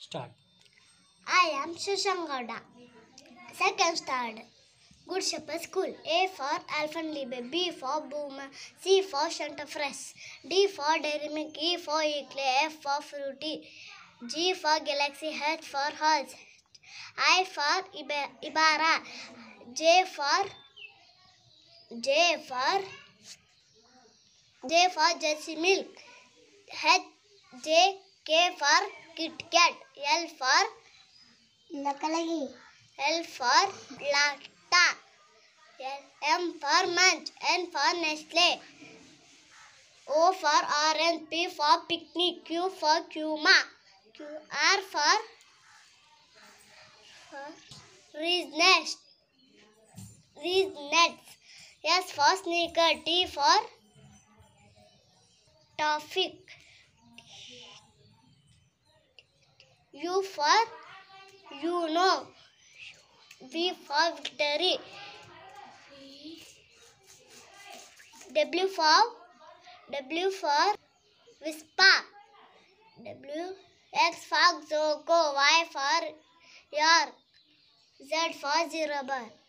Start. I am Shashank Second standard. Good Shepherd School. A for Alphenlibe. B for Boomer. C for Chantifresh. D for Dairy Milk. E for Eclair. F for Fruity. G for Galaxy. H for Horse. I for Iba- Ibarra. J for J for J for Jersey Milk. H J K for Kit Kat. L for Lakalagi. L for Lata. M for Munch. N for Nestle. O for Orange. P for Picnic. Q for Kuma. Q R for for Reese Nest. Reese Nets. S for Sneaker. T for Toffee. U for you know. V for victory. W for W for whisper. W X for Zoco. Y for York. Z for zebra.